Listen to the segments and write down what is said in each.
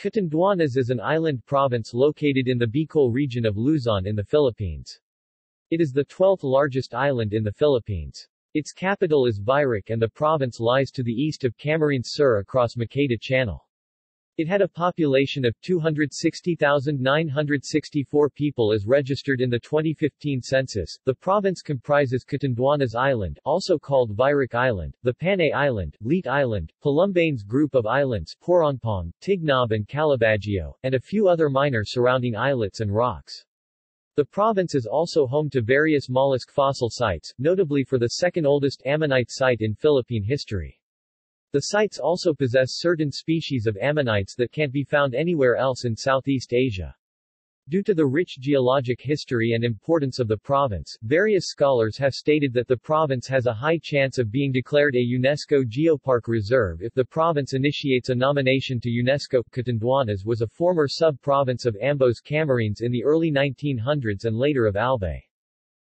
Catanduanes is an island province located in the Bicol region of Luzon in the Philippines. It is the 12th largest island in the Philippines. Its capital is Virac and the province lies to the east of Camarines Sur across Maqueda Channel. It had a population of 260,964 people as registered in the 2015 census. The province comprises Catanduanes Island, also called Virac Island, the Panay Island, Lete Island, Palumbanes group of islands Porongpong, Tignob and Calabagio, and a few other minor surrounding islets and rocks. The province is also home to various mollusk fossil sites, notably for the second oldest ammonite site in Philippine history. The sites also possess certain species of ammonites that can't be found anywhere else in Southeast Asia. Due to the rich geologic history and importance of the province, various scholars have stated that the province has a high chance of being declared a UNESCO Geopark Reserve if the province initiates a nomination to UNESCO. Catanduanes was a former sub-province of Ambos Camarines in the early 1900s and later of Albay.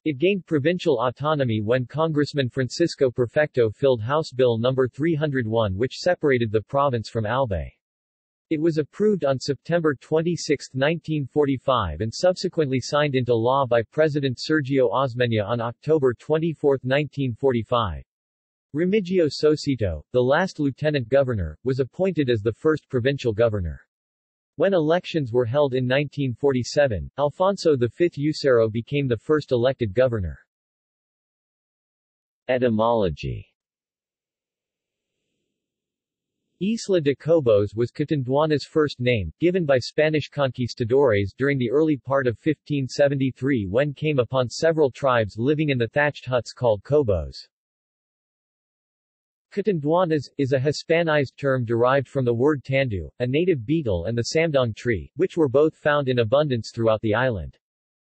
It gained provincial autonomy when Congressman Francisco Perfecto filled House Bill No. 301 which separated the province from Albay. It was approved on September 26, 1945 and subsequently signed into law by President Sergio Osmeña on October 24, 1945. Remigio Sosito, the last lieutenant governor, was appointed as the first provincial governor. When elections were held in 1947, Alfonso V Ucero became the first elected governor. Etymology Isla de Cobos was Catanduanes' first name, given by Spanish conquistadores during the early part of 1573 when came upon several tribes living in the thatched huts called Cobos. Catanduanes, is a Hispanized term derived from the word tandu, a native beetle and the samdong tree, which were both found in abundance throughout the island.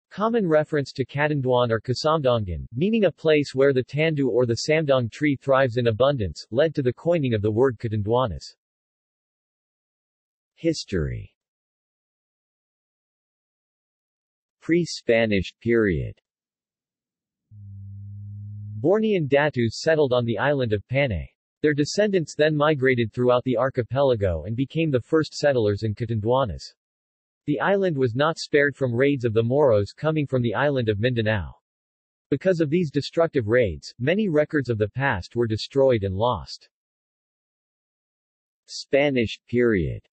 Common reference to Catanduan or Kasamdongan, meaning a place where the tandu or the samdong tree thrives in abundance, led to the coining of the word Catanduanes. History Pre-Spanish period Bornean Datus settled on the island of Panay. Their descendants then migrated throughout the archipelago and became the first settlers in Catanduanes. The island was not spared from raids of the Moros coming from the island of Mindanao. Because of these destructive raids, many records of the past were destroyed and lost. Spanish period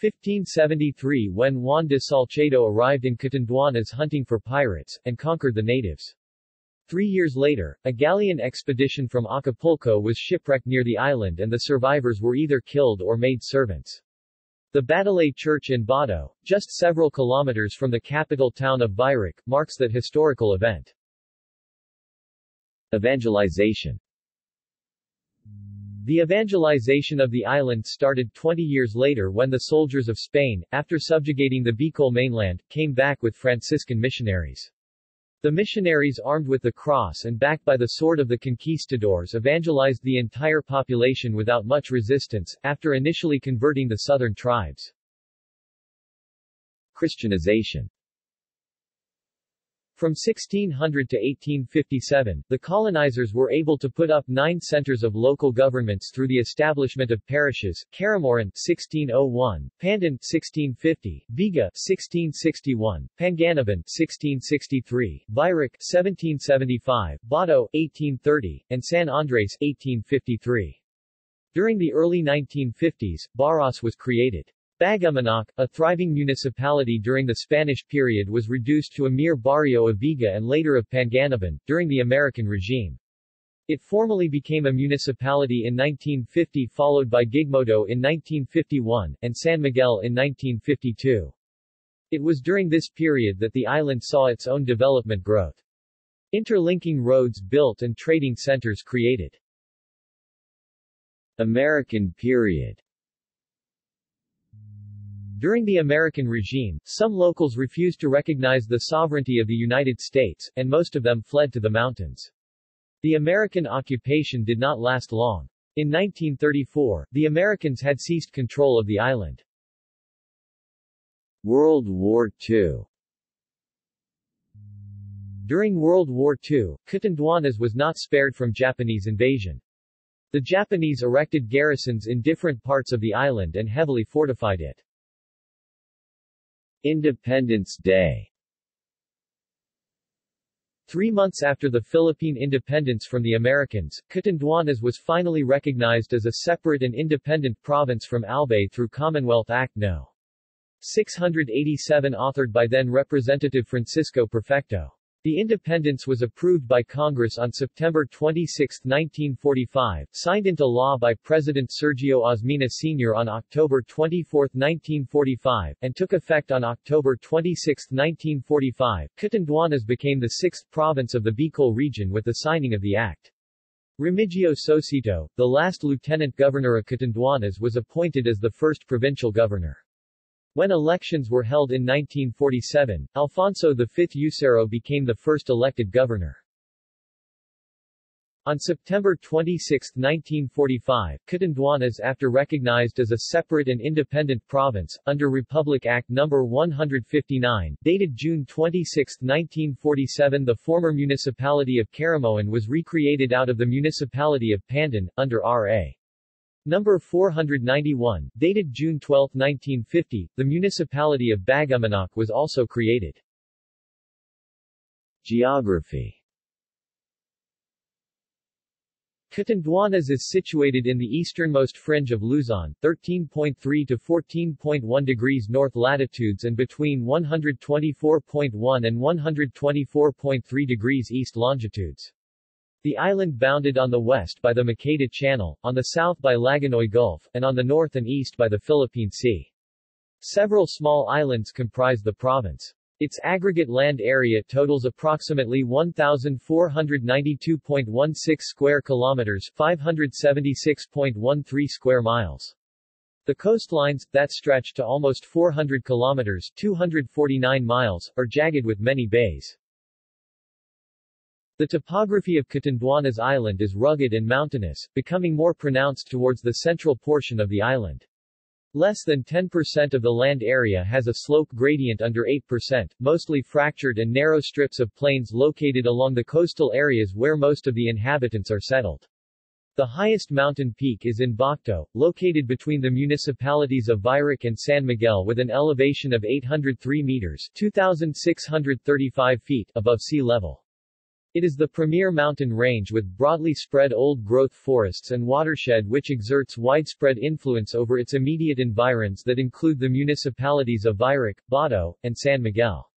1573 when Juan de Salcedo arrived in Catanduanes hunting for pirates, and conquered the natives. Three years later, a galleon expedition from Acapulco was shipwrecked near the island and the survivors were either killed or made servants. The Batalay Church in Bato, just several kilometers from the capital town of Virac, marks that historical event. Evangelization the evangelization of the island started 20 years later when the soldiers of Spain, after subjugating the Bicol mainland, came back with Franciscan missionaries. The missionaries armed with the cross and backed by the sword of the conquistadors evangelized the entire population without much resistance, after initially converting the southern tribes. Christianization from 1600 to 1857, the colonizers were able to put up nine centers of local governments through the establishment of parishes, Caramoran 1601, Pandan 1650, Viga 1661, Panganiban 1663, Virac 1775, Bato 1830, and San Andres 1853. During the early 1950s, Baras was created. Bagamanoc, a thriving municipality during the Spanish period was reduced to a mere barrio of Viga and later of Panganiban, during the American regime. It formally became a municipality in 1950 followed by Gigmoto in 1951, and San Miguel in 1952. It was during this period that the island saw its own development growth. Interlinking roads built and trading centers created. American period during the American regime, some locals refused to recognize the sovereignty of the United States, and most of them fled to the mountains. The American occupation did not last long. In 1934, the Americans had seized control of the island. World War II During World War II, Catanduanes was not spared from Japanese invasion. The Japanese erected garrisons in different parts of the island and heavily fortified it. Independence Day Three months after the Philippine independence from the Americans, Catanduanes was finally recognized as a separate and independent province from Albay through Commonwealth Act No. 687 authored by then Representative Francisco Perfecto. The independence was approved by Congress on September 26, 1945, signed into law by President Sergio Osmeña Sr. on October 24, 1945, and took effect on October 26, 1945. Catanduanes became the sixth province of the Bicol region with the signing of the act. Remigio Sosito, the last lieutenant governor of Catanduanes was appointed as the first provincial governor. When elections were held in 1947, Alfonso V Ucero became the first elected governor. On September 26, 1945, Catanduanes after recognized as a separate and independent province, under Republic Act No. 159, dated June 26, 1947 the former municipality of Caramoran was recreated out of the municipality of Pandan, under R.A. Number 491, dated June 12, 1950, the municipality of Bagamanoc was also created. Geography Catanduanes is situated in the easternmost fringe of Luzon, 13.3 to 14.1 degrees north latitudes and between 124.1 and 124.3 degrees east longitudes. The island bounded on the west by the Maqueda Channel, on the south by Lagonoy Gulf, and on the north and east by the Philippine Sea. Several small islands comprise the province. Its aggregate land area totals approximately 1,492.16 square kilometers 576.13 square miles. The coastlines, that stretch to almost 400 kilometers 249 miles, are jagged with many bays. The topography of Catanduanes Island is rugged and mountainous, becoming more pronounced towards the central portion of the island. Less than 10% of the land area has a slope gradient under 8%, mostly fractured and narrow strips of plains located along the coastal areas where most of the inhabitants are settled. The highest mountain peak is in Bacto, located between the municipalities of Virac and San Miguel with an elevation of 803 meters 2,635 feet above sea level. It is the premier mountain range with broadly spread old-growth forests and watershed which exerts widespread influence over its immediate environs that include the municipalities of Virac, Bato, and San Miguel.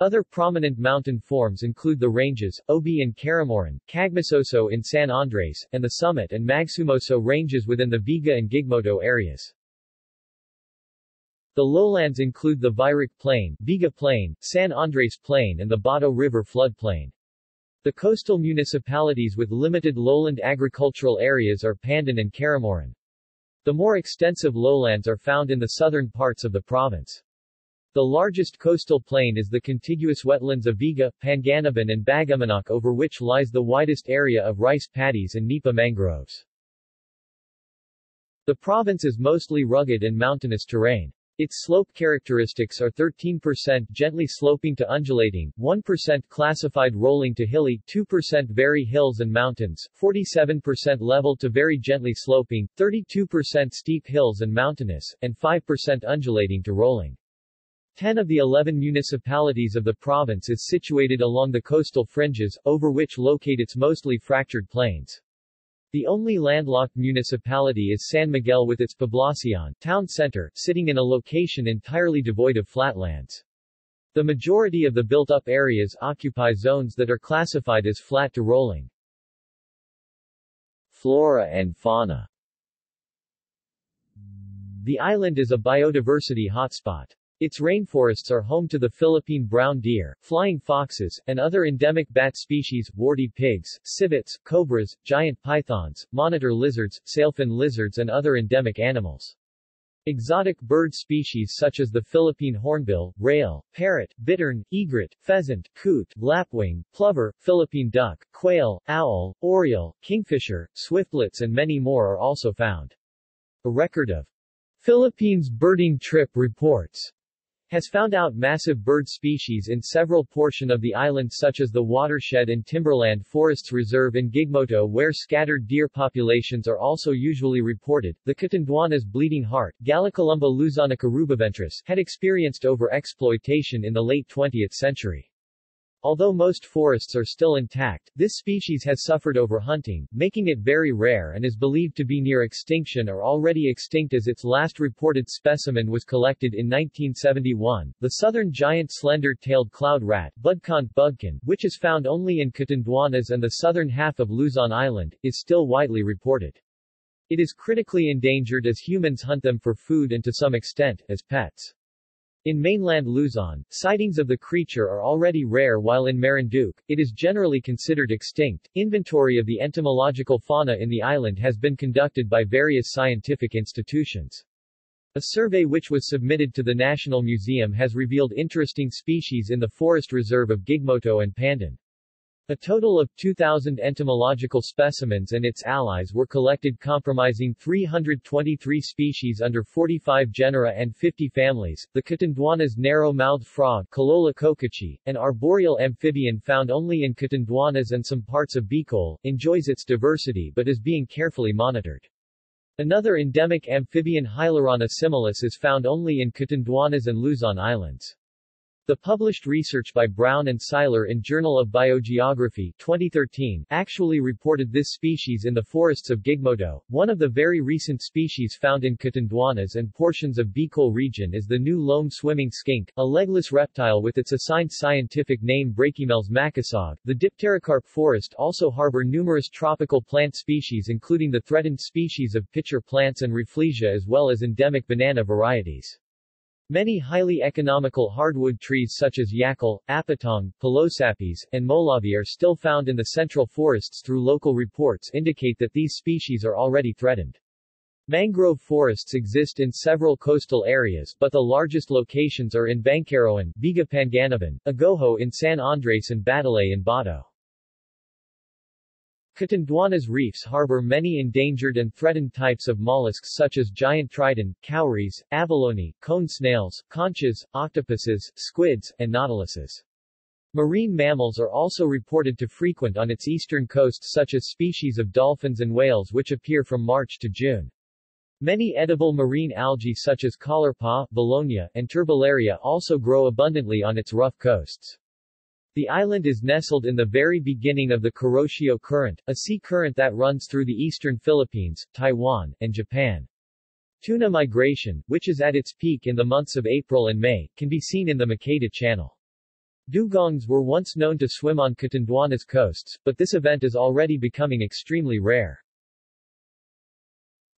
Other prominent mountain forms include the ranges, Obi and Caramoran, Cagmasoso in San Andres, and the Summit and Magsumoso ranges within the Viga and Gigmoto areas. The lowlands include the Virac Plain, Viga Plain, San Andres Plain and the Bato River floodplain. The coastal municipalities with limited lowland agricultural areas are Pandan and Caramoran. The more extensive lowlands are found in the southern parts of the province. The largest coastal plain is the contiguous wetlands of Viga, Panganiban and Bagamanoc over which lies the widest area of rice paddies and nipa mangroves. The province is mostly rugged and mountainous terrain. Its slope characteristics are 13% gently sloping to undulating, 1% classified rolling to hilly, 2% very hills and mountains, 47% level to very gently sloping, 32% steep hills and mountainous, and 5% undulating to rolling. Ten of the 11 municipalities of the province is situated along the coastal fringes, over which locate its mostly fractured plains. The only landlocked municipality is San Miguel with its Poblacion town center, sitting in a location entirely devoid of flatlands. The majority of the built-up areas occupy zones that are classified as flat to rolling. Flora and fauna The island is a biodiversity hotspot. Its rainforests are home to the Philippine brown deer, flying foxes, and other endemic bat species, warty pigs, civets, cobras, giant pythons, monitor lizards, sailfin lizards and other endemic animals. Exotic bird species such as the Philippine hornbill, rail, parrot, bittern, egret, pheasant, coot, lapwing, plover, Philippine duck, quail, owl, oriole, kingfisher, swiftlets and many more are also found. A record of Philippines birding trip reports has found out massive bird species in several portion of the island such as the watershed and timberland forests reserve in Gigmoto where scattered deer populations are also usually reported. The Catanduanes bleeding heart, Gallicolumba luzonica rubiventris, had experienced over-exploitation in the late 20th century. Although most forests are still intact, this species has suffered overhunting, making it very rare and is believed to be near extinction or already extinct as its last reported specimen was collected in 1971. The southern giant slender-tailed cloud rat, Budkont bugkin, which is found only in Catanduanes and the southern half of Luzon Island, is still widely reported. It is critically endangered as humans hunt them for food and to some extent, as pets. In mainland Luzon, sightings of the creature are already rare while in Marinduque, it is generally considered extinct. Inventory of the entomological fauna in the island has been conducted by various scientific institutions. A survey which was submitted to the National Museum has revealed interesting species in the forest reserve of Gigmoto and Pandan. A total of 2,000 entomological specimens and its allies were collected comprising 323 species under 45 genera and 50 families. The Catanduanes narrow-mouthed frog Kaloula kokacii, an arboreal amphibian found only in Catanduanes and some parts of Bicol, enjoys its diversity but is being carefully monitored. Another endemic amphibian Hylarana similis is found only in Catanduanes and Luzon Islands. The published research by Brown and Siler in Journal of Biogeography 2013 actually reported this species in the forests of Gigmoto. One of the very recent species found in Catanduanes and portions of Bicol region is the new loam swimming skink, a legless reptile with its assigned scientific name Brachymeles macasog. The dipterocarp forest also harbor numerous tropical plant species including the threatened species of pitcher plants and Rafflesia as well as endemic banana varieties. Many highly economical hardwood trees such as yakul, apatong, pilosapis, and molavi are still found in the central forests through local reports indicate that these species are already threatened. Mangrove forests exist in several coastal areas but the largest locations are in Bangkaroan, Biga Panganiban, Agoho in San Andres and Batalay in Bato. Catanduanes reefs harbor many endangered and threatened types of mollusks such as giant triton, cowries, abalone, cone snails, conches, octopuses, squids, and nautiluses. Marine mammals are also reported to frequent on its eastern coast such as species of dolphins and whales which appear from March to June. Many edible marine algae such as caulerpa, belonia, and turbellaria also grow abundantly on its rough coasts. The island is nestled in the very beginning of the Kuroshio Current, a sea current that runs through the eastern Philippines, Taiwan, and Japan. Tuna migration, which is at its peak in the months of April and May, can be seen in the Maqueda Channel. Dugongs were once known to swim on Catanduanes coasts, but this event is already becoming extremely rare.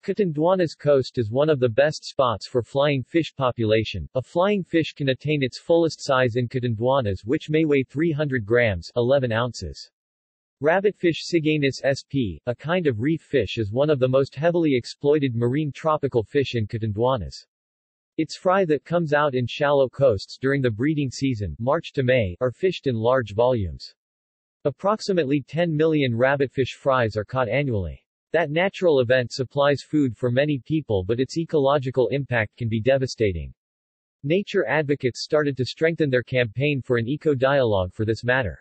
Catanduanes coast is one of the best spots for flying fish population. A flying fish can attain its fullest size in Catanduanes which may weigh 300 grams 11 ounces. Rabbitfish Siganus sp., a kind of reef fish is one of the most heavily exploited marine tropical fish in Catanduanes. Its fry that comes out in shallow coasts during the breeding season March to May, are fished in large volumes. Approximately 10 million rabbitfish fries are caught annually. That natural event supplies food for many people but its ecological impact can be devastating. Nature advocates started to strengthen their campaign for an eco-dialogue for this matter.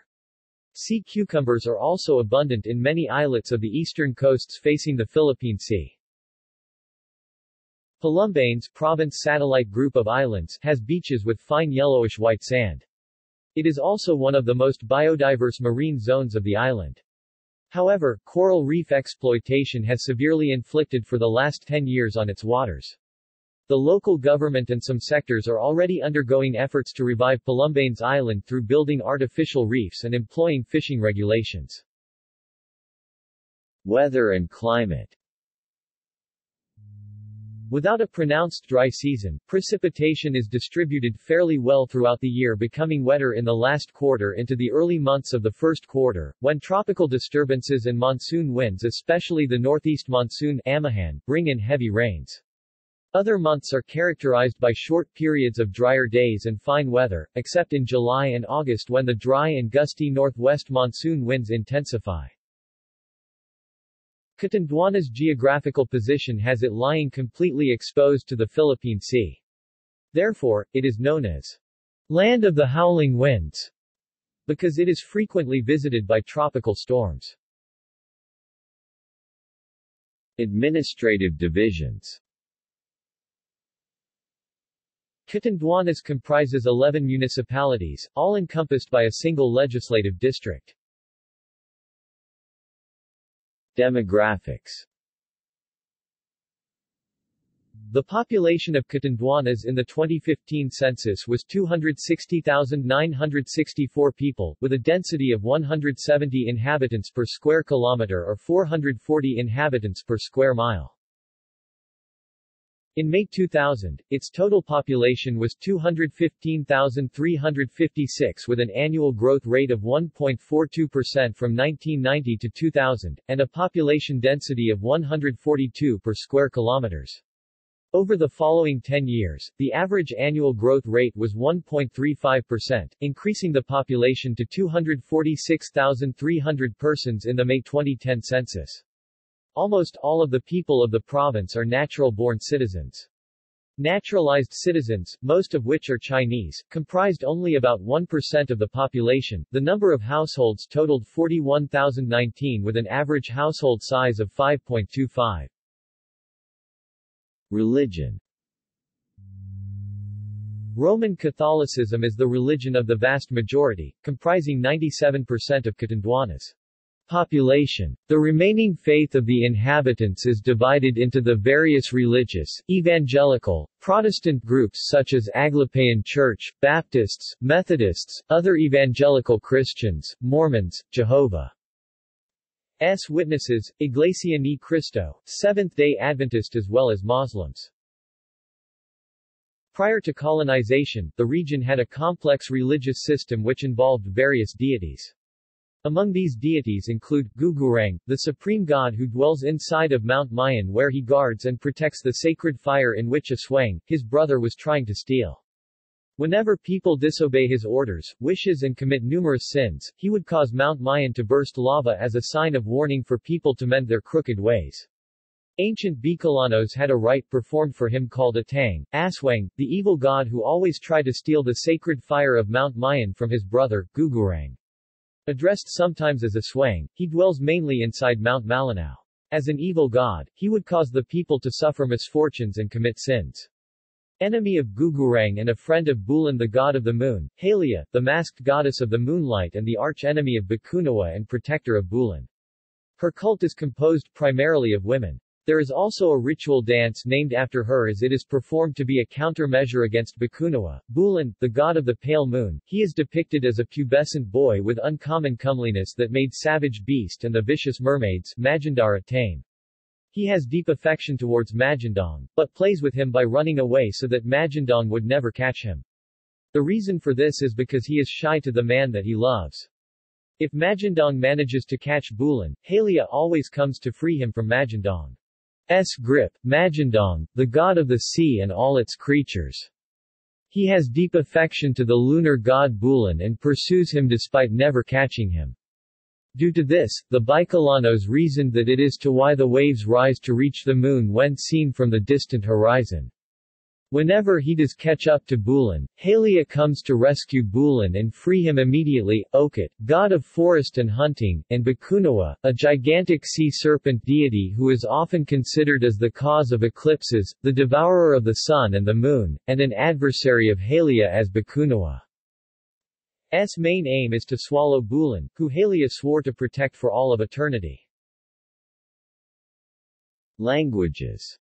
Sea cucumbers are also abundant in many islets of the eastern coasts facing the Philippine Sea. Palumbanes province satellite group of islands has beaches with fine yellowish-white sand. It is also one of the most biodiverse marine zones of the island. However, coral reef exploitation has severely inflicted for the last 10 years on its waters. The local government and some sectors are already undergoing efforts to revive Palumbanes Island through building artificial reefs and employing fishing regulations. Weather and climate Without a pronounced dry season, precipitation is distributed fairly well throughout the year becoming wetter in the last quarter into the early months of the first quarter, when tropical disturbances and monsoon winds especially the northeast monsoon Amihan, bring in heavy rains. Other months are characterized by short periods of drier days and fine weather, except in July and August when the dry and gusty northwest monsoon winds intensify. Catanduanes' geographical position has it lying completely exposed to the Philippine Sea. Therefore, it is known as Land of the Howling Winds because it is frequently visited by tropical storms. Administrative divisions Catanduanes comprises 11 municipalities, all encompassed by a single legislative district. Demographics The population of Catanduanes in the 2015 census was 260,964 people, with a density of 170 inhabitants per square kilometer or 440 inhabitants per square mile. In May 2000, its total population was 215,356 with an annual growth rate of 1.42% from 1990 to 2000, and a population density of 142 per square kilometers. Over the following 10 years, the average annual growth rate was 1.35%, increasing the population to 246,300 persons in the May 2010 census. Almost all of the people of the province are natural-born citizens. Naturalized citizens, most of which are Chinese, comprised only about 1% of the population. The number of households totaled 41,019 with an average household size of 5.25. Religion Roman Catholicism is the religion of the vast majority, comprising 97% of Catanduanes. Population. The remaining faith of the inhabitants is divided into the various religious, evangelical, Protestant groups such as Aglipayan Church, Baptists, Methodists, other evangelical Christians, Mormons, Jehovah's Witnesses, Iglesia Ni Cristo, Seventh-day Adventist as well as Muslims. Prior to colonization, the region had a complex religious system which involved various deities. Among these deities include, Gugurang, the supreme god who dwells inside of Mount Mayon where he guards and protects the sacred fire in which Aswang, his brother was trying to steal. Whenever people disobey his orders, wishes and commit numerous sins, he would cause Mount Mayon to burst lava as a sign of warning for people to mend their crooked ways. Ancient Bicolanos had a rite performed for him called Atang, Aswang, the evil god who always tried to steal the sacred fire of Mount Mayon from his brother, Gugurang. Addressed sometimes as Aswang, he dwells mainly inside Mount Malinao. As an evil god, he would cause the people to suffer misfortunes and commit sins. Enemy of Gugurang and a friend of Bulan the god of the moon, Halia, the masked goddess of the moonlight and the arch-enemy of Bakunawa and protector of Bulan. Her cult is composed primarily of women. There is also a ritual dance named after her as it is performed to be a countermeasure against Bakunawa. Bulan, the god of the pale moon, he is depicted as a pubescent boy with uncommon comeliness that made savage beast and the vicious mermaids, Magindara tame. He has deep affection towards Magindang, but plays with him by running away so that Magindang would never catch him. The reason for this is because he is shy to the man that he loves. If Magindang manages to catch Bulan, Halia always comes to free him from Magindang. S. grip, Magindang, the god of the sea and all its creatures. He has deep affection to the lunar god Bulan and pursues him despite never catching him. Due to this, the Bicolanos reasoned that it is to why the waves rise to reach the moon when seen from the distant horizon. Whenever he does catch up to Bulan, Halia comes to rescue Bulan and free him immediately. Okut, god of forest and hunting, and Bakunawa, a gigantic sea serpent deity who is often considered as the cause of eclipses, the devourer of the sun and the moon, and an adversary of Halia as Bakunawa. S main aim is to swallow Bulan, who Halia swore to protect for all of eternity. Languages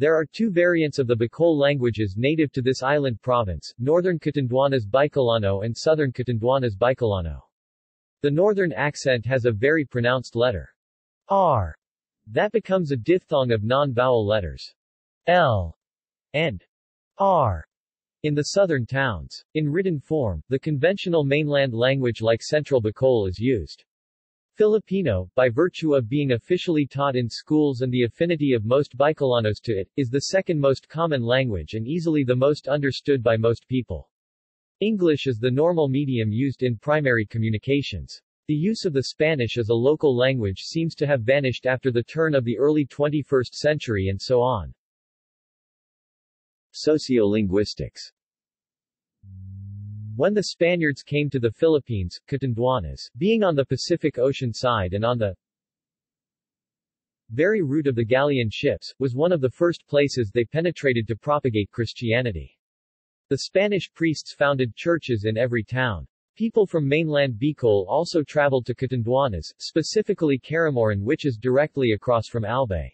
there are two variants of the Bicol languages native to this island province, Northern Catanduanes Bicolano and Southern Catanduanes Bicolano. The northern accent has a very pronounced letter R that becomes a diphthong of non-vowel letters L and R in the southern towns. In written form, the conventional mainland language like Central Bicol is used. Filipino, by virtue of being officially taught in schools and the affinity of most Bicolanos to it, is the second most common language and easily the most understood by most people. English is the normal medium used in primary communications. The use of the Spanish as a local language seems to have vanished after the turn of the early 21st century and so on. Sociolinguistics When the Spaniards came to the Philippines, Catanduanes, being on the Pacific Ocean side and on the very route of the galleon ships, was one of the first places they penetrated to propagate Christianity. The Spanish priests founded churches in every town. People from mainland Bicol also traveled to Catanduanes, specifically Caramoran which is directly across from Albay.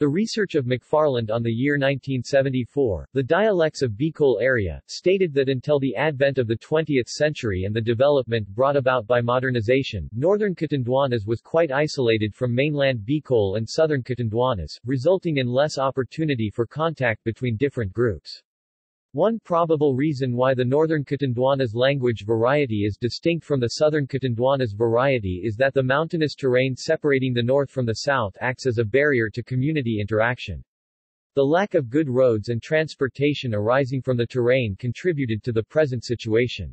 The research of McFarland on the year 1974, The Dialects of Bicol Area, stated that until the advent of the 20th century and the development brought about by modernization, northern Catanduanes was quite isolated from mainland Bicol and southern Catanduanes, resulting in less opportunity for contact between different groups. One probable reason why the northern Catanduanes language variety is distinct from the southern Catanduanes variety is that the mountainous terrain separating the north from the south acts as a barrier to community interaction. The lack of good roads and transportation arising from the terrain contributed to the present situation.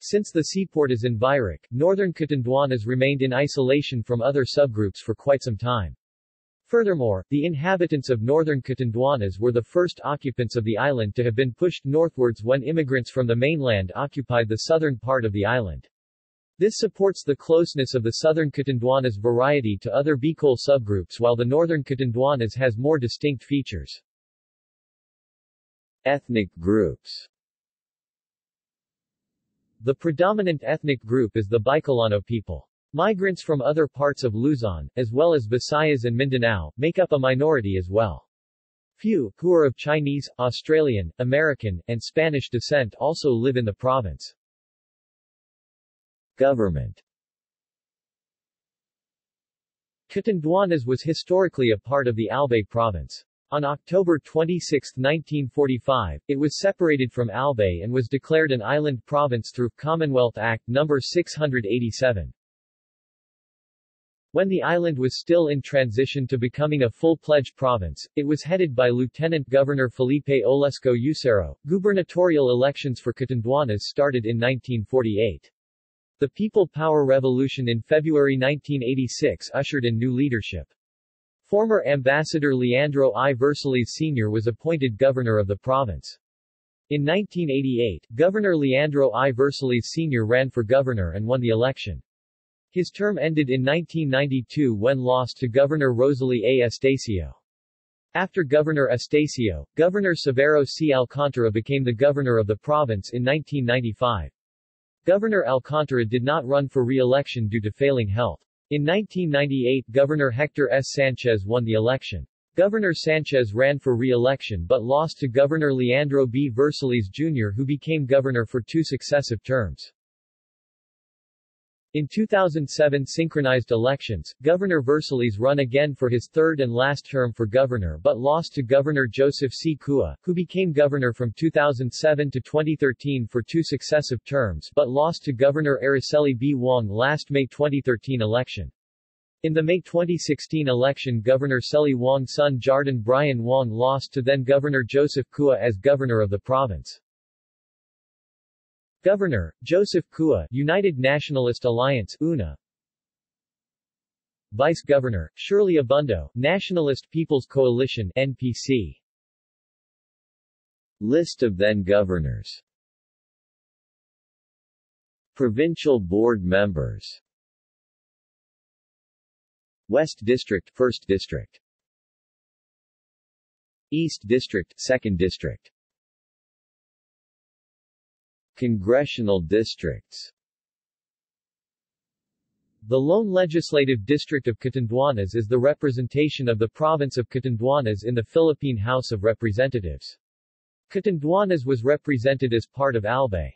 Since the seaport is in Virac, northern Catanduanes remained in isolation from other subgroups for quite some time. Furthermore, the inhabitants of northern Catanduanes were the first occupants of the island to have been pushed northwards when immigrants from the mainland occupied the southern part of the island. This supports the closeness of the southern Catanduanes variety to other Bicol subgroups while the northern Catanduanes has more distinct features. Ethnic groups The predominant ethnic group is the Bicolano people. Migrants from other parts of Luzon, as well as Visayas and Mindanao, make up a minority as well. Few, who are of Chinese, Australian, American, and Spanish descent also live in the province. Government Catanduanes was historically a part of the Albay province. On October 26, 1945, it was separated from Albay and was declared an island province through Commonwealth Act No. 687. When the island was still in transition to becoming a full-pledged province, it was headed by Lieutenant Governor Felipe Olesco Ucero. Gubernatorial elections for Catanduanes started in 1948. The People Power Revolution in February 1986 ushered in new leadership. Former Ambassador Leandro I. Verceles Sr. was appointed governor of the province. In 1988, Governor Leandro I. Verceles Sr. ran for governor and won the election. His term ended in 1992 when lost to Governor Rosalie A. Estacio. After Governor Estacio, Governor Severo C. Alcantara became the governor of the province in 1995. Governor Alcantara did not run for re-election due to failing health. In 1998 Governor Hector S. Sanchez won the election. Governor Sanchez ran for re-election but lost to Governor Leandro B. Verceles Jr. who became governor for two successive terms. In 2007 synchronized elections, Governor Verceles run again for his third and last term for governor but lost to Governor Joseph C. Cua, who became governor from 2007 to 2013 for two successive terms but lost to Governor Araceli B. Wong last May 2013 election. In the May 2016 election Governor Celi Wong's son Jardin Brian Wong lost to then Governor Joseph Cua as governor of the province. Governor, Joseph Cua United Nationalist Alliance UNA. Vice Governor, Shirley Abundo Nationalist People's Coalition NPC List of then governors. Provincial Board members. West District 1st District. East District 2nd District Congressional districts The lone legislative district of Catanduanes is the representation of the province of Catanduanes in the Philippine House of Representatives. Catanduanes was represented as part of Albay's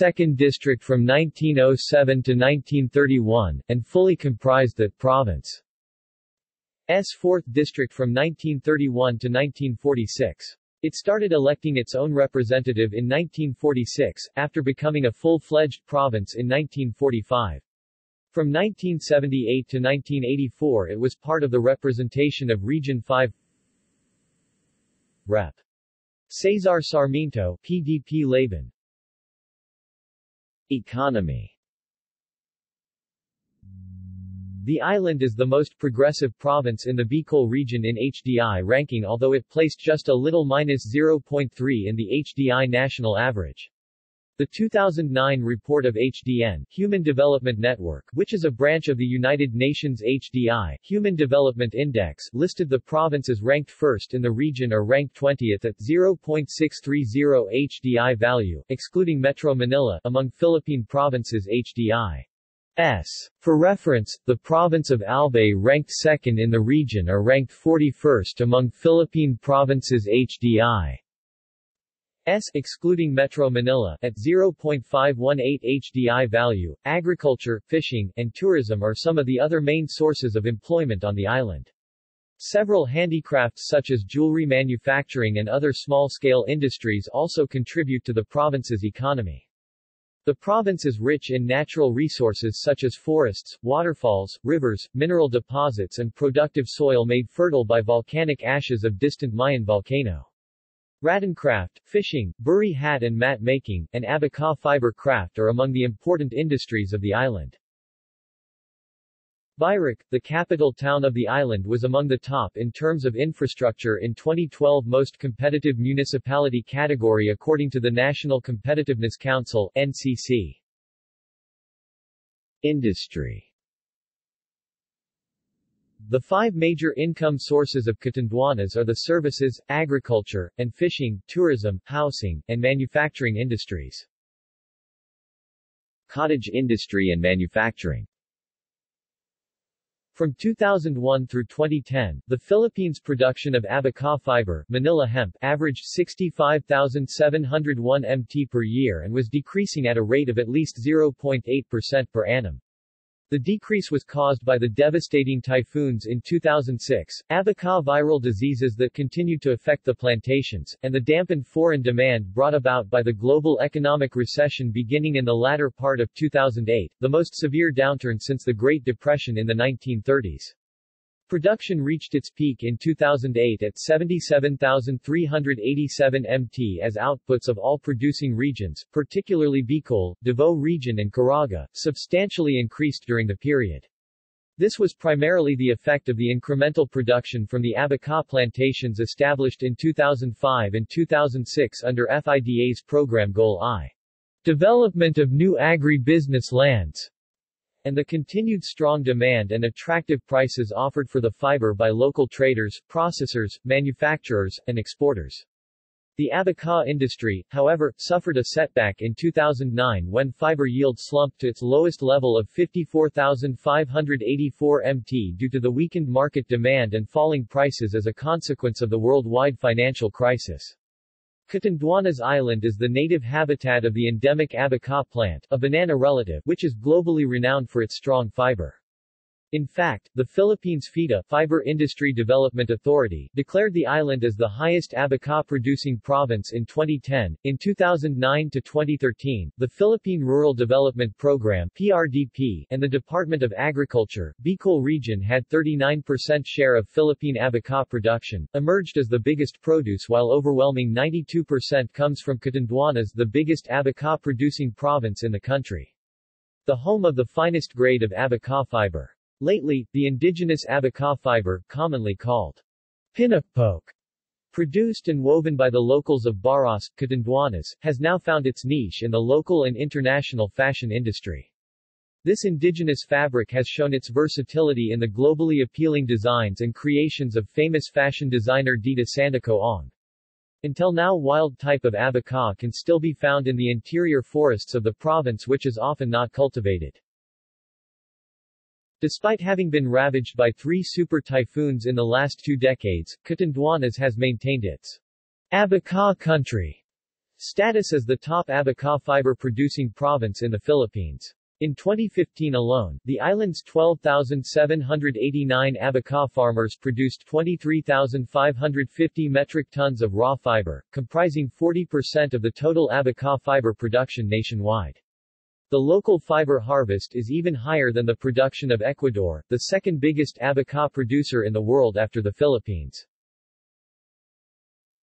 2nd District from 1907 to 1931, and fully comprised that province's 4th District from 1931 to 1946. It started electing its own representative in 1946, after becoming a full-fledged province in 1945. From 1978 to 1984 it was part of the representation of Region 5 Rep. Cesar Sarmiento PDP Laban Economy The island is the most progressive province in the Bicol region in HDI ranking although it placed just a little minus 0.3 in the HDI national average. The 2009 report of HDN, Human Development Network, which is a branch of the United Nations HDI, Human Development Index, listed the province as ranked first in the region or ranked 20th at 0.630 HDI value, excluding Metro Manila, among Philippine provinces HDI. S. For reference, the province of Albay ranked second in the region or ranked 41st among Philippine provinces HDI. S excluding Metro Manila at 0.518 HDI value. Agriculture, fishing, and tourism are some of the other main sources of employment on the island. Several handicrafts such as jewelry manufacturing and other small-scale industries also contribute to the province's economy. The province is rich in natural resources such as forests, waterfalls, rivers, mineral deposits and productive soil made fertile by volcanic ashes of distant Mayon volcano. Rattan craft, fishing, buri hat and mat making, and abaca fiber craft are among the important industries of the island. Virac, the capital town of the island was among the top in terms of infrastructure in 2012 most competitive municipality category according to the National Competitiveness Council NCC. Industry the five major income sources of Catanduanes are the services, agriculture, and fishing, tourism, housing, and manufacturing industries. Cottage industry and manufacturing from 2001 through 2010, the Philippines' production of abaca fiber Manila hemp averaged 65,701 mt per year and was decreasing at a rate of at least 0.8% per annum. The decrease was caused by the devastating typhoons in 2006, abaca viral diseases that continued to affect the plantations, and the dampened foreign demand brought about by the global economic recession beginning in the latter part of 2008, the most severe downturn since the Great Depression in the 1930s. Production reached its peak in 2008 at 77,387 mt as outputs of all producing regions, particularly Bicol, Davao region and Caraga, substantially increased during the period. This was primarily the effect of the incremental production from the abaca plantations established in 2005 and 2006 under FIDA's program Goal I. Development of new agri-business lands and the continued strong demand and attractive prices offered for the fiber by local traders, processors, manufacturers, and exporters. The abaca industry, however, suffered a setback in 2009 when fiber yield slumped to its lowest level of 54,584 mt due to the weakened market demand and falling prices as a consequence of the worldwide financial crisis. Catanduanes Island is the native habitat of the endemic abaca plant, a banana relative, which is globally renowned for its strong fiber. In fact, the Philippines FIDA Fiber Industry Development Authority declared the island as the highest abaca-producing province in 2010. In 2009 to 2013, the Philippine Rural Development Program PRDP and the Department of Agriculture, Bicol region had 39% share of Philippine abaca production, emerged as the biggest produce while overwhelming 92% comes from Catanduanes the biggest abaca-producing province in the country. The home of the finest grade of abaca fiber. Lately, the indigenous abaca fiber, commonly called pinapoke, produced and woven by the locals of Baras, Catanduanes, has now found its niche in the local and international fashion industry. This indigenous fabric has shown its versatility in the globally appealing designs and creations of famous fashion designer Dita Sandico Ong. Until now wild type of abaca can still be found in the interior forests of the province which is often not cultivated. Despite having been ravaged by three super typhoons in the last two decades, Catanduanes has maintained its Abaca country status as the top abaca fiber producing province in the Philippines. In 2015 alone, the island's 12,789 abaca farmers produced 23,550 metric tons of raw fiber, comprising 40% of the total abaca fiber production nationwide. The local fiber harvest is even higher than the production of Ecuador, the second biggest abaca producer in the world after the Philippines.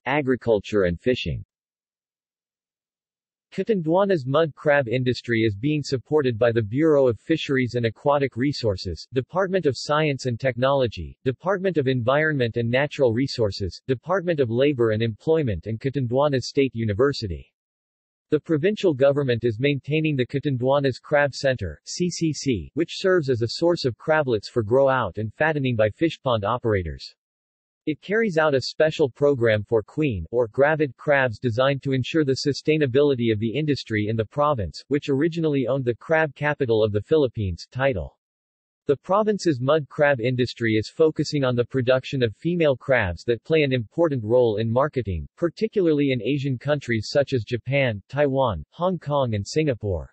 Agriculture and fishing Catanduane's mud crab industry is being supported by the Bureau of Fisheries and Aquatic Resources, Department of Science and Technology, Department of Environment and Natural Resources, Department of Labor and Employment and Catanduanes State University. The provincial government is maintaining the Catanduanes Crab Center, CCC, which serves as a source of crablets for grow-out and fattening by fishpond operators. It carries out a special program for queen, or gravid crabs designed to ensure the sustainability of the industry in the province, which originally owned the crab capital of the Philippines, title. The province's mud crab industry is focusing on the production of female crabs that play an important role in marketing, particularly in Asian countries such as Japan, Taiwan, Hong Kong and Singapore.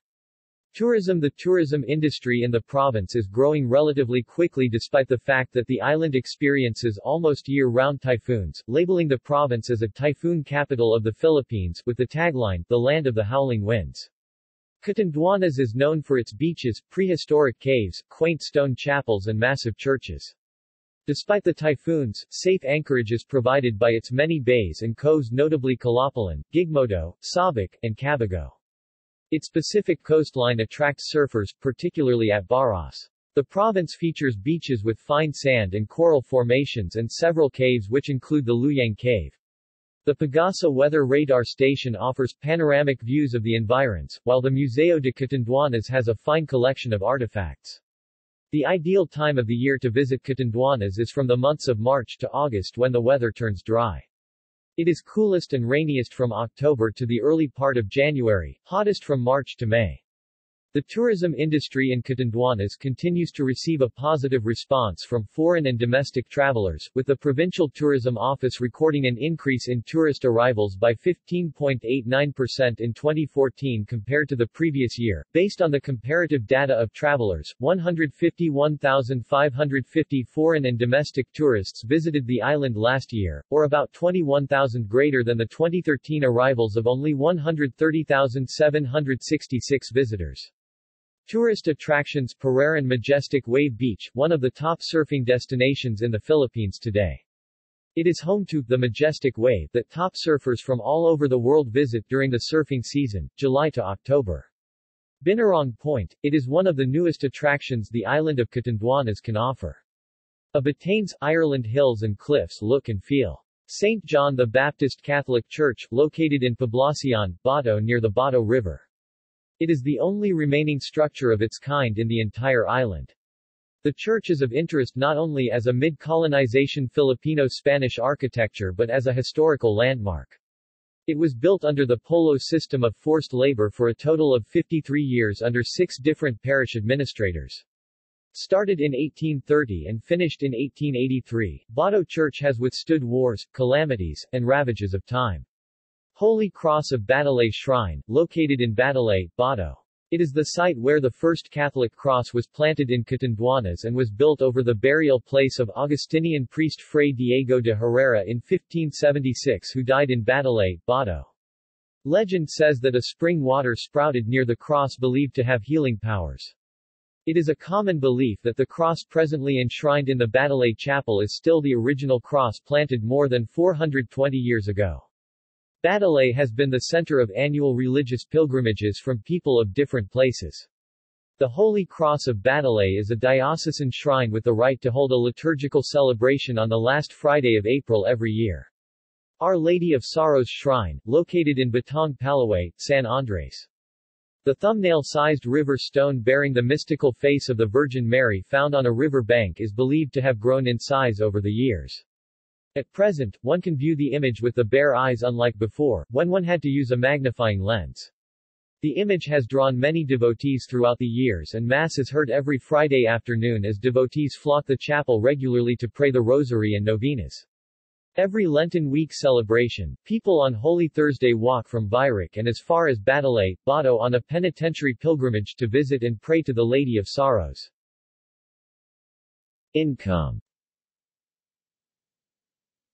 Tourism The tourism industry in the province is growing relatively quickly despite the fact that the island experiences almost year-round typhoons, labeling the province as a typhoon capital of the Philippines, with the tagline, the land of the howling winds. Catanduanes is known for its beaches, prehistoric caves, quaint stone chapels and massive churches. Despite the typhoons, safe anchorage is provided by its many bays and coves notably Calapalan, Gigmoto, Sabic, and Cabago. Its Pacific coastline attracts surfers, particularly at Baras. The province features beaches with fine sand and coral formations and several caves which include the Luyang Cave. The Pagasa Weather Radar Station offers panoramic views of the environs, while the Museo de Catanduanes has a fine collection of artifacts. The ideal time of the year to visit Catanduanes is from the months of March to August when the weather turns dry. It is coolest and rainiest from October to the early part of January, hottest from March to May. The tourism industry in Catanduanes continues to receive a positive response from foreign and domestic travelers, with the Provincial Tourism Office recording an increase in tourist arrivals by 15.89% in 2014 compared to the previous year. Based on the comparative data of travelers, 151,550 foreign and domestic tourists visited the island last year, or about 21,000 greater than the 2013 arrivals of only 130,766 visitors. Tourist attractions Puraran Majestic Wave Beach, one of the top surfing destinations in the Philippines today. It is home to the Majestic Wave that top surfers from all over the world visit during the surfing season, July to October. Binurong Point, it is one of the newest attractions the island of Catanduanes can offer. A Batanes, Ireland hills and cliffs look and feel. St. John the Baptist Catholic Church, located in Poblacion, Bato near the Bato River. It is the only remaining structure of its kind in the entire island. The church is of interest not only as a mid-colonization Filipino-Spanish architecture but as a historical landmark. It was built under the Polo system of forced labor for a total of 53 years under six different parish administrators. Started in 1830 and finished in 1883, Bato Church has withstood wars, calamities, and ravages of time. Holy Cross of Batalay Shrine, located in Batalay, Bato. It is the site where the first Catholic cross was planted in Catanduanes and was built over the burial place of Augustinian priest Fray Diego de Herrera in 1576 who died in Batalay, Bato. Legend says that a spring water sprouted near the cross believed to have healing powers. It is a common belief that the cross presently enshrined in the Batalay Chapel is still the original cross planted more than 420 years ago. Batalay has been the center of annual religious pilgrimages from people of different places. The Holy Cross of Batalay is a diocesan shrine with the right to hold a liturgical celebration on the last Friday of April every year. Our Lady of Sorrows Shrine, located in Batang Palaway, San Andres. The thumbnail-sized river stone bearing the mystical face of the Virgin Mary found on a river bank is believed to have grown in size over the years. At present, one can view the image with the bare eyes unlike before, when one had to use a magnifying lens. The image has drawn many devotees throughout the years and Mass is heard every Friday afternoon as devotees flock the chapel regularly to pray the Rosary and Novenas. Every Lenten week celebration, people on Holy Thursday walk from Virac and as far as Batalay, Bato on a penitentiary pilgrimage to visit and pray to the Lady of Sorrows. Income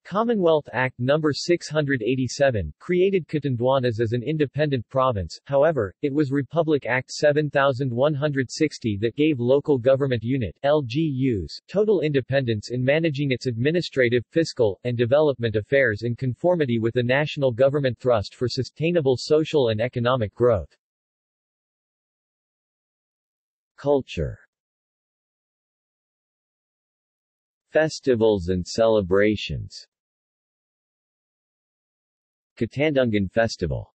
Commonwealth Act No. 687 created Catanduanes as an independent province, however, it was Republic Act 7160 that gave local government unit LGUs, total independence in managing its administrative, fiscal, and development affairs in conformity with the national government thrust for sustainable social and economic growth. Culture Festivals and celebrations Katandungan Festival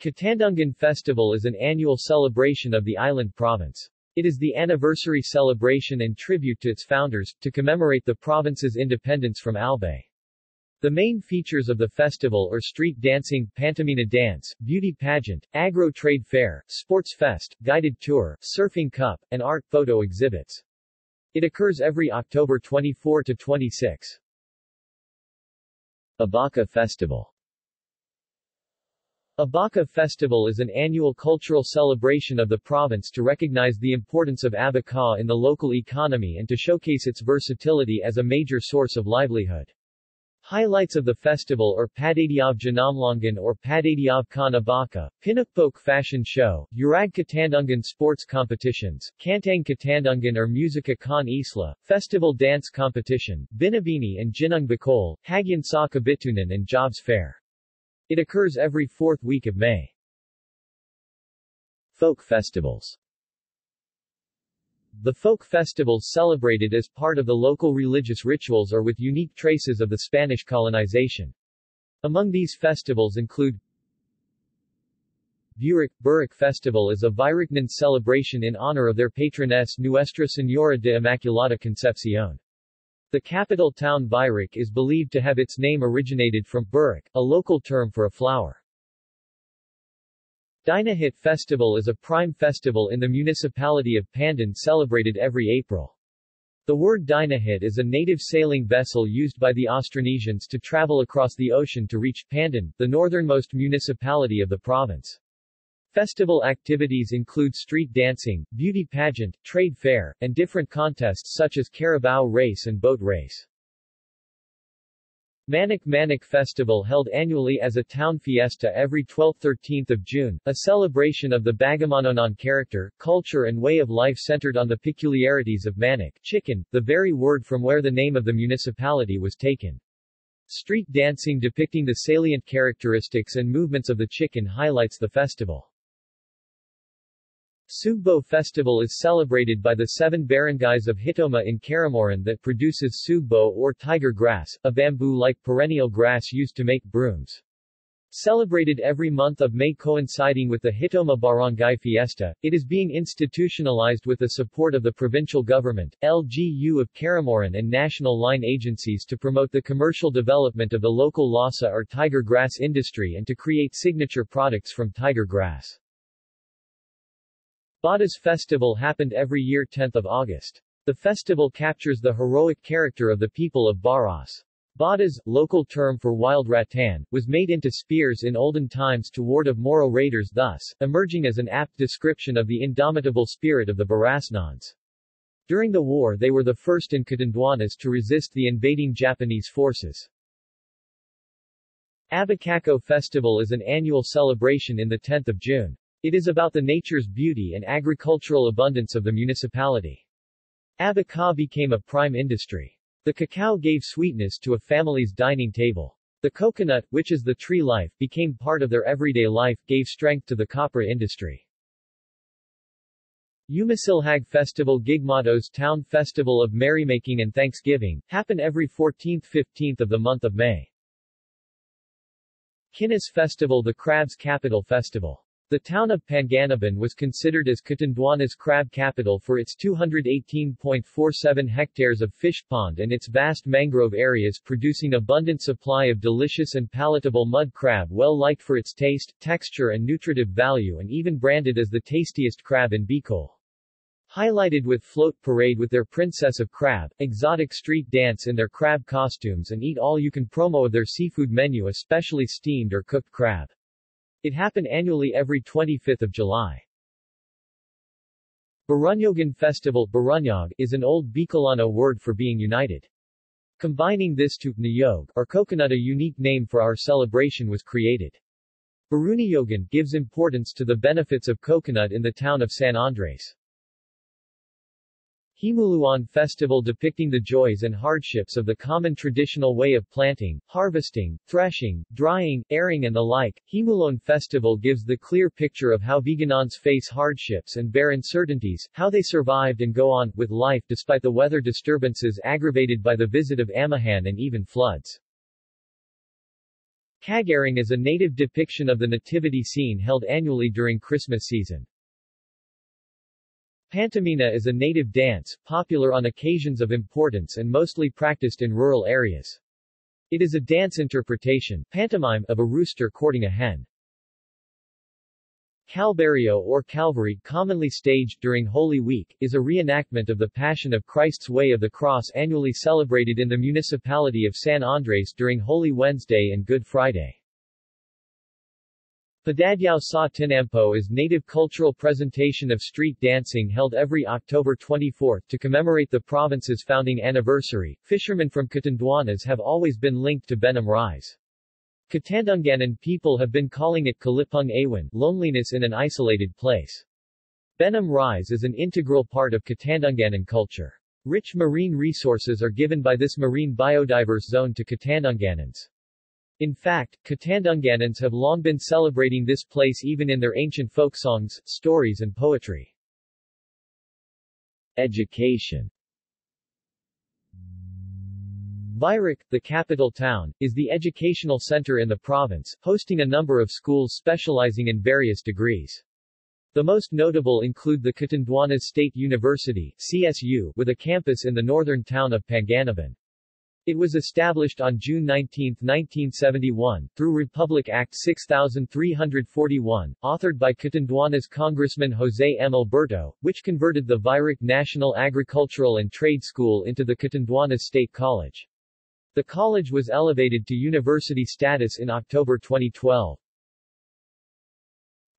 Katandungan Festival is an annual celebration of the island province. It is the anniversary celebration and tribute to its founders, to commemorate the province's independence from Albay. The main features of the festival are street dancing, pantomima dance, beauty pageant, agro-trade fair, sports fest, guided tour, surfing cup, and art photo exhibits. It occurs every October 24 to 26. Abaka Festival Abaka Festival is an annual cultural celebration of the province to recognize the importance of Abaca in the local economy and to showcase its versatility as a major source of livelihood. Highlights of the festival are Padadiav Janamlangan or Padadiav Kan Abaka, Pinapok Fashion Show, Urag Katandungan Sports Competitions, Kantang Katandungan or Musica Kan Isla, Festival Dance Competition, Binabini and Jinung Bicol, Hagyan Sa Kabitunan and Jobs Fair. It occurs every fourth week of May. Folk festivals The folk festivals celebrated as part of the local religious rituals are with unique traces of the Spanish colonization. Among these festivals include Burek Burek Festival is a Virignan celebration in honor of their patroness Nuestra Señora de Immaculada Concepcion. The capital town Virac is believed to have its name originated from Burek, a local term for a flower. Dinahit Festival is a prime festival in the municipality of Pandan celebrated every April. The word Dinahit is a native sailing vessel used by the Austronesians to travel across the ocean to reach Pandan, the northernmost municipality of the province. Festival activities include street dancing, beauty pageant, trade fair, and different contests such as carabao race and boat race. Manik Manik Festival held annually as a town fiesta every 12th-13th of June, a celebration of the Bagamanonon character, culture and way of life centered on the peculiarities of Manik chicken, the very word from where the name of the municipality was taken. Street dancing depicting the salient characteristics and movements of the chicken highlights the festival. Sugbo Festival is celebrated by the seven barangays of Hitoma in Caramoran that produces sugbo or tiger grass, a bamboo-like perennial grass used to make brooms. Celebrated every month of May coinciding with the Hitoma Barangay Fiesta, it is being institutionalized with the support of the provincial government, LGU of Caramoran and national line agencies to promote the commercial development of the local lasa or tiger grass industry and to create signature products from tiger grass. Badas Festival happened every year 10th of August. The festival captures the heroic character of the people of Baras. Badas, local term for wild rattan, was made into spears in olden times to ward of Moro raiders thus, emerging as an apt description of the indomitable spirit of the Barasnans. During the war they were the first in Catanduanes to resist the invading Japanese forces. Abacaco Festival is an annual celebration in the 10th of June. It is about the nature's beauty and agricultural abundance of the municipality. Abaca became a prime industry. The cacao gave sweetness to a family's dining table. The coconut, which is the tree life, became part of their everyday life, gave strength to the copra industry. Umasilhag Festival Gigmoto's Town Festival of Merrymaking and Thanksgiving, happen every 14th-15th of the month of May. Kinis Festival The Crab's Capital Festival the town of Panganiban was considered as Catanduanes crab capital for its 218.47 hectares of fish pond and its vast mangrove areas producing abundant supply of delicious and palatable mud crab well liked for its taste, texture and nutritive value and even branded as the tastiest crab in Bicol. Highlighted with float parade with their princess of crab, exotic street dance in their crab costumes and eat all you can promo of their seafood menu especially steamed or cooked crab. It happen annually every 25th of July. Barunyogan Festival Barunyog is an old Bicolano word for being united. Combining this to Niyog, or coconut a unique name for our celebration was created. Baruniyogan gives importance to the benefits of coconut in the town of San Andres. Himuluan festival depicting the joys and hardships of the common traditional way of planting, harvesting, threshing, drying, airing and the like. Himulon festival gives the clear picture of how Viganans face hardships and bear uncertainties, how they survived and go on with life despite the weather disturbances aggravated by the visit of Amihan and even floods. Kagaring is a native depiction of the nativity scene held annually during Christmas season. Pantomina is a native dance, popular on occasions of importance and mostly practiced in rural areas. It is a dance interpretation pantomime of a rooster courting a hen. Calvario or Calvary, commonly staged during Holy Week, is a reenactment of the Passion of Christ's Way of the Cross annually celebrated in the municipality of San Andres during Holy Wednesday and Good Friday. Padadyao sa Tinampo is native cultural presentation of street dancing held every October 24 to commemorate the province's founding anniversary. Fishermen from Catanduanes have always been linked to Benham Rise. Katandunganan people have been calling it Kalipung Awan, loneliness in an isolated place. Benham Rise is an integral part of Katandunganan culture. Rich marine resources are given by this marine biodiverse zone to Katandunganans. In fact, Katandunganans have long been celebrating this place even in their ancient folk songs, stories and poetry. Education Virac, the capital town, is the educational center in the province, hosting a number of schools specializing in various degrees. The most notable include the Catanduanes State University CSU, with a campus in the northern town of Panganiban. It was established on June 19, 1971, through Republic Act 6341, authored by Catanduanes Congressman Jose M. Alberto, which converted the Virac National Agricultural and Trade School into the Catanduanes State College. The college was elevated to university status in October 2012.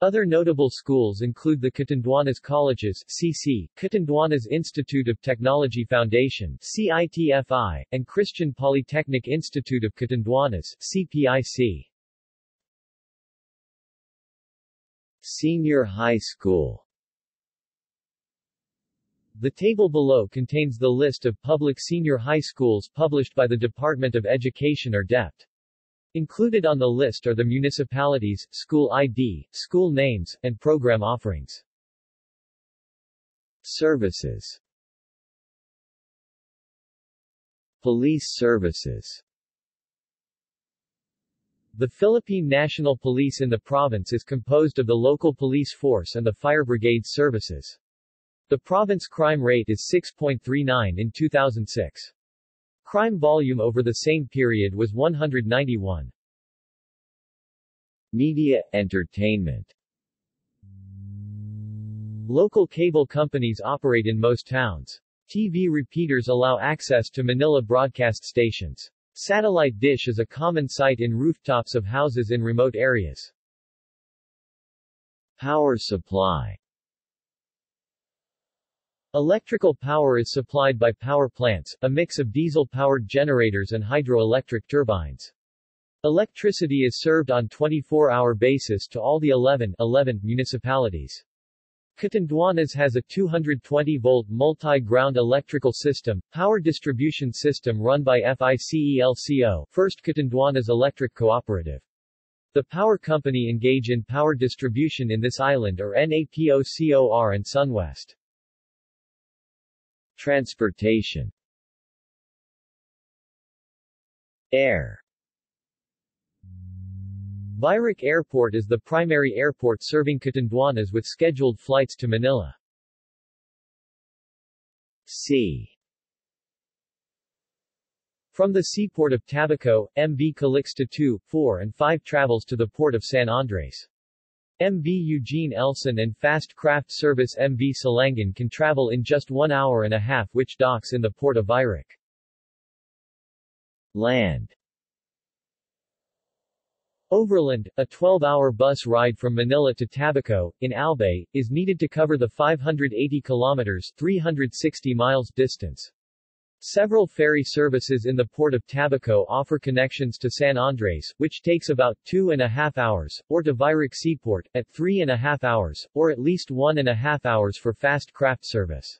Other notable schools include the Catanduanes Colleges CC, Catanduanes Institute of Technology Foundation CITFI, and Christian Polytechnic Institute of Catanduanes CPIC. Senior High School The table below contains the list of public senior high schools published by the Department of Education or DepEd. Included on the list are the municipalities, school ID, school names, and program offerings. Services Police services The Philippine National Police in the province is composed of the local police force and the fire brigade services. The province crime rate is 6.39 in 2006. Crime volume over the same period was 191. Media, entertainment Local cable companies operate in most towns. TV repeaters allow access to Manila broadcast stations. Satellite dish is a common sight in rooftops of houses in remote areas. Power supply Electrical power is supplied by power plants, a mix of diesel-powered generators and hydroelectric turbines. Electricity is served on 24-hour basis to all the 11, 11 municipalities. Catanduanes has a 220-volt multi-ground electrical system, power distribution system run by FICELCO, First Catanduanes Electric Cooperative. The power company engage in power distribution in this island are NAPOCOR and SunWest. Transportation Air Virac Airport is the primary airport serving Catanduanes with scheduled flights to Manila. Sea From the seaport of Tabaco, MV Calixta 2, 4 and 5 travels to the port of San Andres. MV Eugene Elson and fast craft service MV Silangan can travel in just one hour and a half which docks in the port of Virac. Land Overland, a 12-hour bus ride from Manila to Tabaco, in Albay, is needed to cover the 580 kilometers 360 miles distance. Several ferry services in the port of Tabaco offer connections to San Andres, which takes about two and a half hours, or to Virac Seaport, at three and a half hours, or at least one and a half hours for fast craft service.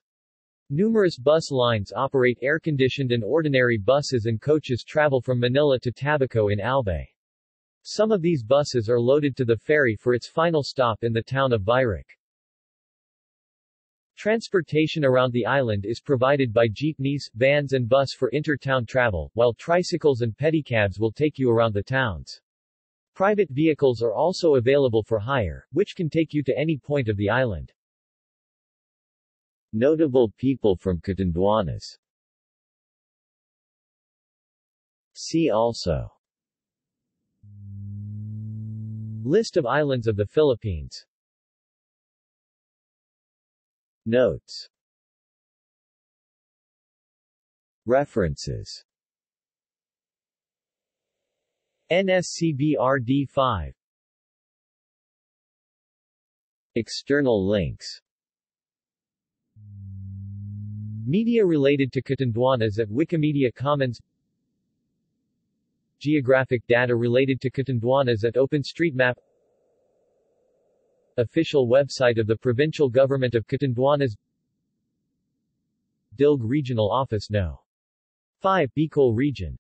Numerous bus lines operate air-conditioned and ordinary buses and coaches travel from Manila to Tabaco in Albay. Some of these buses are loaded to the ferry for its final stop in the town of Virac. Transportation around the island is provided by jeepneys, vans and bus for inter-town travel, while tricycles and pedicabs will take you around the towns. Private vehicles are also available for hire, which can take you to any point of the island. Notable people from Catanduanes See also List of islands of the Philippines Notes. References. NSCBRD 5 External links. Media related to Catanduanes at Wikimedia Commons. Geographic data related to Catanduanes at OpenStreetMap Official website of the Provincial Government of Catanduanes Dilg Regional Office No. 5 Bicol Region